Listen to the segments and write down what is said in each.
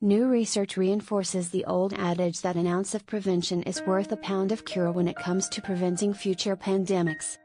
New research reinforces the old adage that an ounce of prevention is worth a pound of cure when it comes to preventing future pandemics.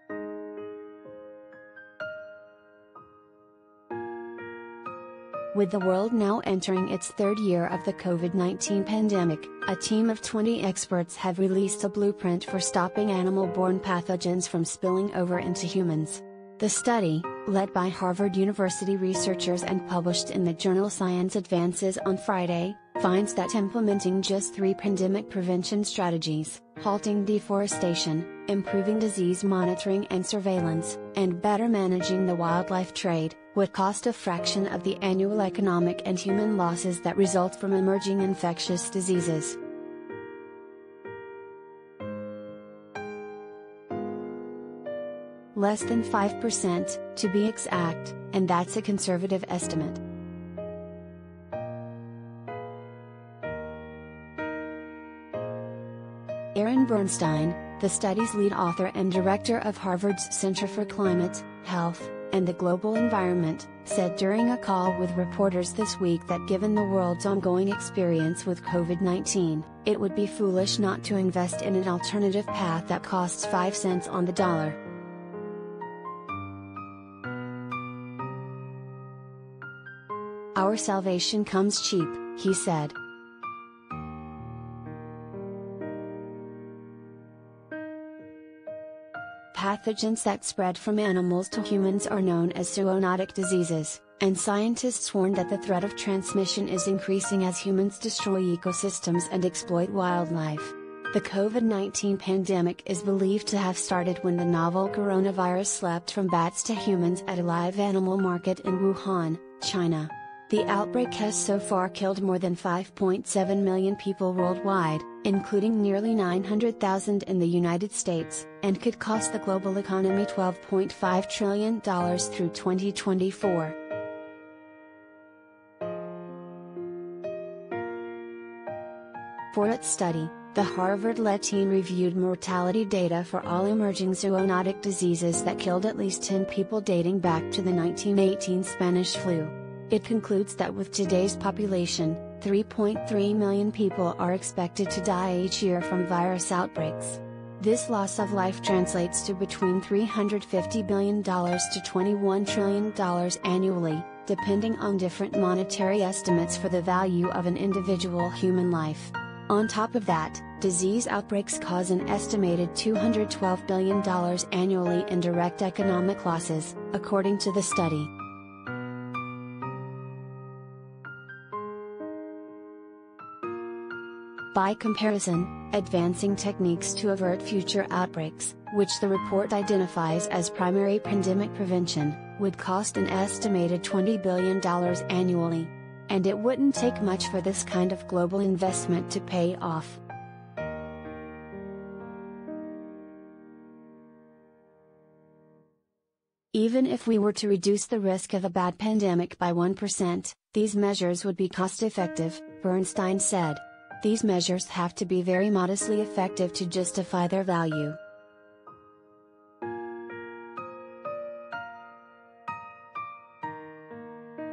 With the world now entering its third year of the COVID 19 pandemic, a team of 20 experts have released a blueprint for stopping animal borne pathogens from spilling over into humans. The study, led by Harvard University researchers and published in the journal Science Advances on Friday, finds that implementing just three pandemic prevention strategies halting deforestation, improving disease monitoring and surveillance, and better managing the wildlife trade would cost a fraction of the annual economic and human losses that result from emerging infectious diseases. Less than 5%, to be exact, and that's a conservative estimate. Aaron Bernstein, the study's lead author and director of Harvard's Center for Climate, Health, and the Global Environment, said during a call with reporters this week that given the world's ongoing experience with COVID 19, it would be foolish not to invest in an alternative path that costs 5 cents on the dollar. Our salvation comes cheap, he said. Pathogens that spread from animals to humans are known as zoonotic diseases, and scientists warn that the threat of transmission is increasing as humans destroy ecosystems and exploit wildlife. The COVID 19 pandemic is believed to have started when the novel coronavirus slept from bats to humans at a live animal market in Wuhan, China. The outbreak has so far killed more than 5.7 million people worldwide, including nearly 900,000 in the United States, and could cost the global economy $12.5 trillion through 2024. For its study, the Harvard led team reviewed mortality data for all emerging zoonotic diseases that killed at least 10 people dating back to the 1918 Spanish flu. It concludes that with today's population, 3.3 million people are expected to die each year from virus outbreaks. This loss of life translates to between $350 billion to $21 trillion annually, depending on different monetary estimates for the value of an individual human life. On top of that, disease outbreaks cause an estimated $212 billion annually in direct economic losses, according to the study. By comparison, advancing techniques to avert future outbreaks, which the report identifies as primary pandemic prevention, would cost an estimated $20 billion annually. And it wouldn't take much for this kind of global investment to pay off. Even if we were to reduce the risk of a bad pandemic by 1%, these measures would be cost effective, Bernstein said these measures have to be very modestly effective to justify their value.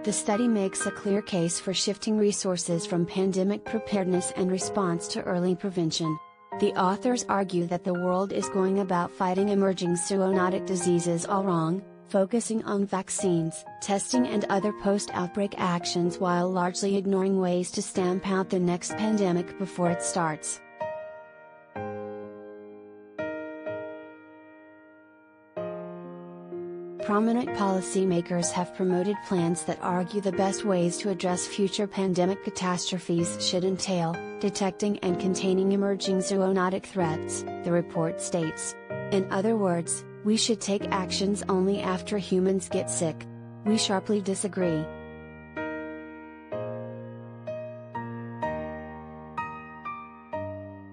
The study makes a clear case for shifting resources from pandemic preparedness and response to early prevention. The authors argue that the world is going about fighting emerging zoonotic diseases all wrong, focusing on vaccines, testing and other post-outbreak actions while largely ignoring ways to stamp out the next pandemic before it starts. Prominent policymakers have promoted plans that argue the best ways to address future pandemic catastrophes should entail detecting and containing emerging zoonotic threats, the report states. In other words, we should take actions only after humans get sick. We sharply disagree.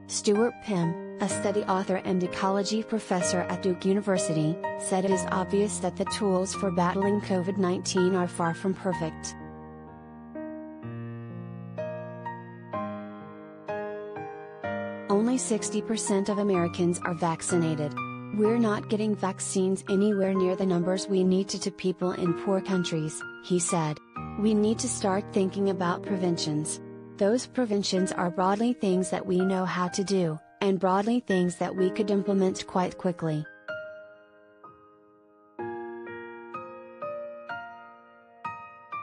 Stuart Pimm, a study author and ecology professor at Duke University, said it is obvious that the tools for battling COVID 19 are far from perfect. Only 60% of Americans are vaccinated. We're not getting vaccines anywhere near the numbers we need to to people in poor countries, he said. We need to start thinking about preventions. Those preventions are broadly things that we know how to do, and broadly things that we could implement quite quickly.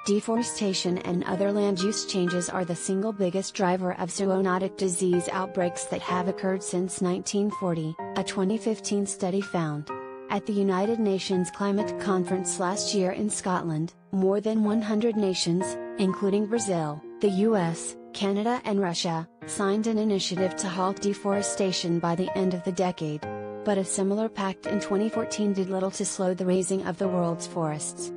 Deforestation and other land use changes are the single biggest driver of zoonotic disease outbreaks that have occurred since 1940, a 2015 study found. At the United Nations Climate Conference last year in Scotland, more than 100 nations, including Brazil, the US, Canada and Russia, signed an initiative to halt deforestation by the end of the decade. But a similar pact in 2014 did little to slow the razing of the world's forests.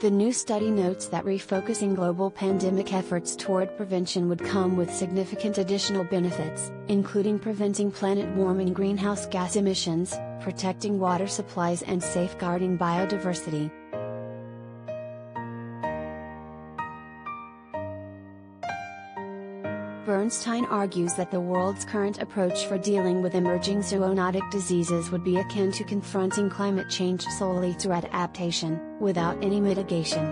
The new study notes that refocusing global pandemic efforts toward prevention would come with significant additional benefits, including preventing planet warming greenhouse gas emissions, protecting water supplies and safeguarding biodiversity. Bernstein argues that the world's current approach for dealing with emerging zoonotic diseases would be akin to confronting climate change solely through adaptation, without any mitigation.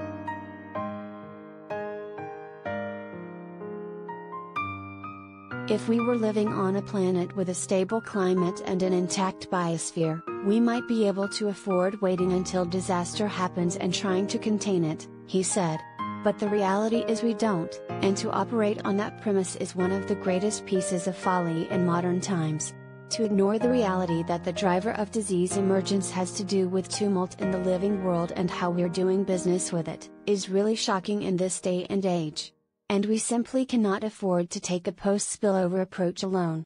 If we were living on a planet with a stable climate and an intact biosphere, we might be able to afford waiting until disaster happens and trying to contain it, he said. But the reality is we don't, and to operate on that premise is one of the greatest pieces of folly in modern times. To ignore the reality that the driver of disease emergence has to do with tumult in the living world and how we're doing business with it, is really shocking in this day and age. And we simply cannot afford to take a post spillover approach alone.